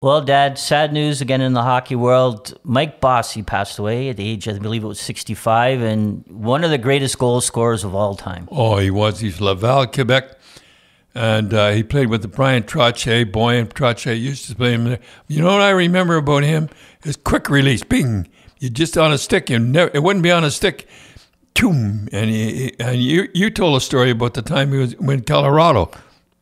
Well, Dad, sad news again in the hockey world. Mike Bossy passed away at the age, I believe it was 65, and one of the greatest goal scorers of all time. Oh, he was. He's Laval, Quebec. And uh, he played with the Bryan Trottier. Bryan Trottier used to play him there. You know what I remember about him? His quick release. Bing. You just on a stick. You never, it wouldn't be on a stick. Toom. And, he, and you, you told a story about the time he was in Colorado.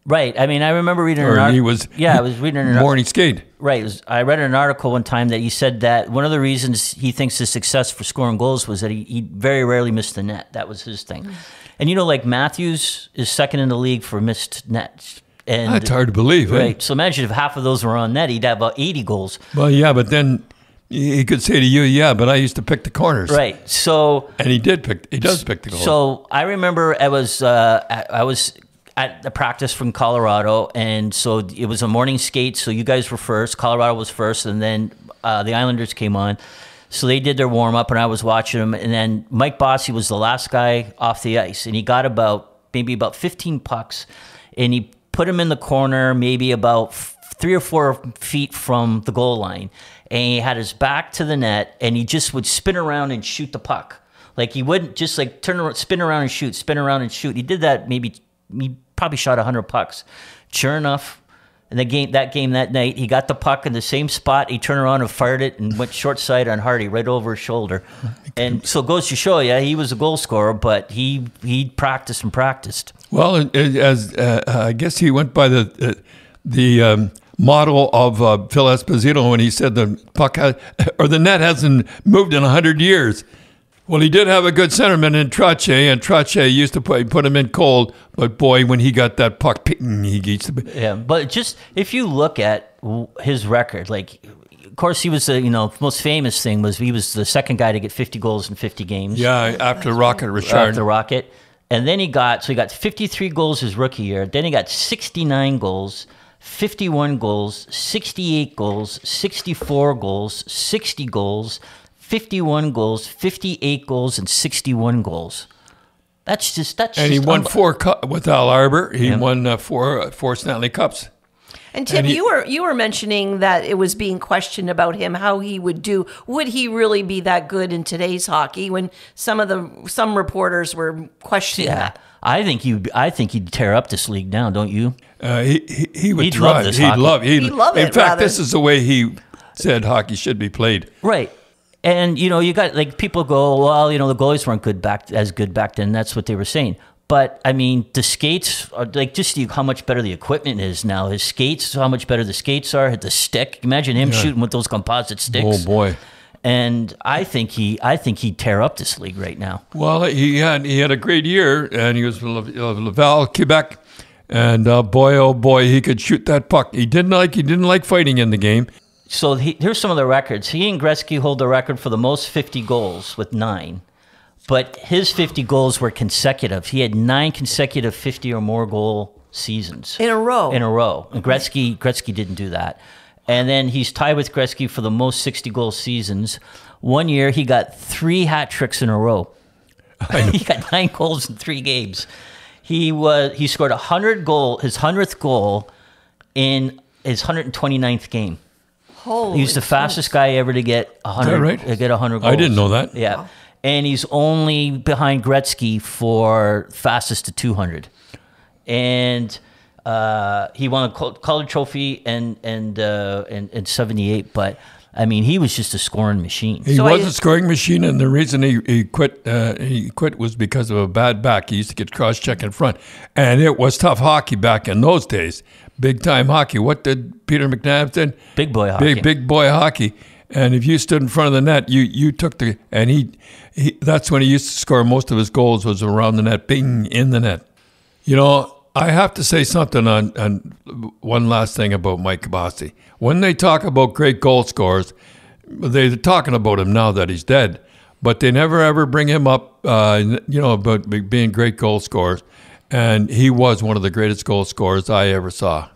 Right. I mean, I remember reading an Or he was yeah, I was reading an morning skate. Right. It was- I read an article one time that he said that one of the reasons he thinks his success for scoring goals was that he, he very rarely missed the net. That was his thing. And you know, like Matthews is second in the league for missed nets. And That's hard to believe. eh? right. So imagine if half of those were on net, he'd have about 80 goals. Well, yeah, but then he could say to you, yeah, but I used to pick the corners. Right. So And he did pick, he does pick the corners. So I remember I was uh, I I was at the practice from Colorado, and so it was a morning skate. So you guys were first. Colorado was first, and then uh, the Islanders came on. So they did their warm up, and I was watching them. And then Mike Bossy was the last guy off the ice, and he got about maybe about 15 pucks, and he put him in the corner, maybe about three or four feet from the goal line, and he had his back to the net, and he just would spin around and shoot the puck. Like he wouldn't just like turn around, spin around and shoot, spin around and shoot. He did that maybe probably shot hundred pucks. Sure enough, in the game that game that night, he got the puck in the same spot. He turned around and fired it and went short side on Hardy right over his shoulder. And so goes to show you, he was a goal scorer, but he he practiced and practiced. Well, as uh, I guess he went by the uh, the um, model of uh, Phil Esposito when he said the puck has, or the net hasn't moved in hundred years. Well, he did have a good centerman in Trottier, and Trottier used to put, put him in cold. But boy, when he got that puck, he gets the. Yeah, but just if you look at his record, like, of course, he was the you know most famous thing was he was the second guy to get 50 goals in 50 games. Yeah, after Rocket Richard. the Rocket. And then he got so he got 53 goals his rookie year. Then he got 69 goals, 51 goals, 68 goals, 64 goals, 60 goals, 51 goals, 58 goals, and 61 goals. That's just that's and he won unbe- four cu- with Al Arbour. He Yeah. won uh, four uh, four Stanley Cups. And Tim, And he- you were you were mentioning that it was being questioned about him how he would do. Would he really be that good in today's hockey? When some of the some reporters were questioning Yeah, that. I think he would I think he'd tear up this league now, don't you? Uh, he, he he would He'd try. love this he'd hockey. love. He'd, He'd love In it, fact, rather. this is the way he said hockey should be played. Right. And you know, you got like people go, well, you know, the goalies weren't good back as good back then. That's what they were saying. But I mean, the skates are like just the, how much better the equipment is now. His skates, how much better the skates are. At the stick. Imagine him shooting with those composite sticks. Oh boy. And I think he, I think he'd tear up this league right now. Well, he had he had a great year, and he was from uh, Laval, Quebec, and uh, boy, oh boy, he could shoot that puck. He didn't like he didn't like fighting in the game. So he, here's some of the records. He and Gretzky hold the record for the most 50 goals with nine. But his 50 goals were consecutive. He had nine consecutive 50 or more goal seasons In a row. In a row. And Gretzky Gretzky didn't do that. And then he's tied with Gretzky for the most 60 goal seasons. One year he got three hat tricks in a row. he got nine goals in three games. He was he scored a hundred goal, his hundredth goal in his 129th game. Holy He's the fastest guy ever to get a hundred. right? To get a hundred goals. I didn't know that. Yeah, and he's only behind Gretzky for fastest to two hundred, and uh, he won a Col- Calder Trophy and and uh, in, in seventy eight. But I mean, he was just a scoring machine. He So I- was a scoring machine, and the reason he, he quit uh, he quit was because of a bad back. He used to get cross check in front, and it was tough hockey back in those days. Big time hockey. What did Peter McNab did? Big boy hockey. Big big boy hockey. And if you stood in front of the net, you you took the and he, he that's when he used to score most of his goals was around the net, bing in the net. You know, I have to say something on, on one last thing about Mike Bossy. When they talk about great goal scorers, they're talking about him now that he's dead, but they never ever bring him up, uh, you know, about being great goal scorers. And he was one of the greatest goal scorers I ever saw.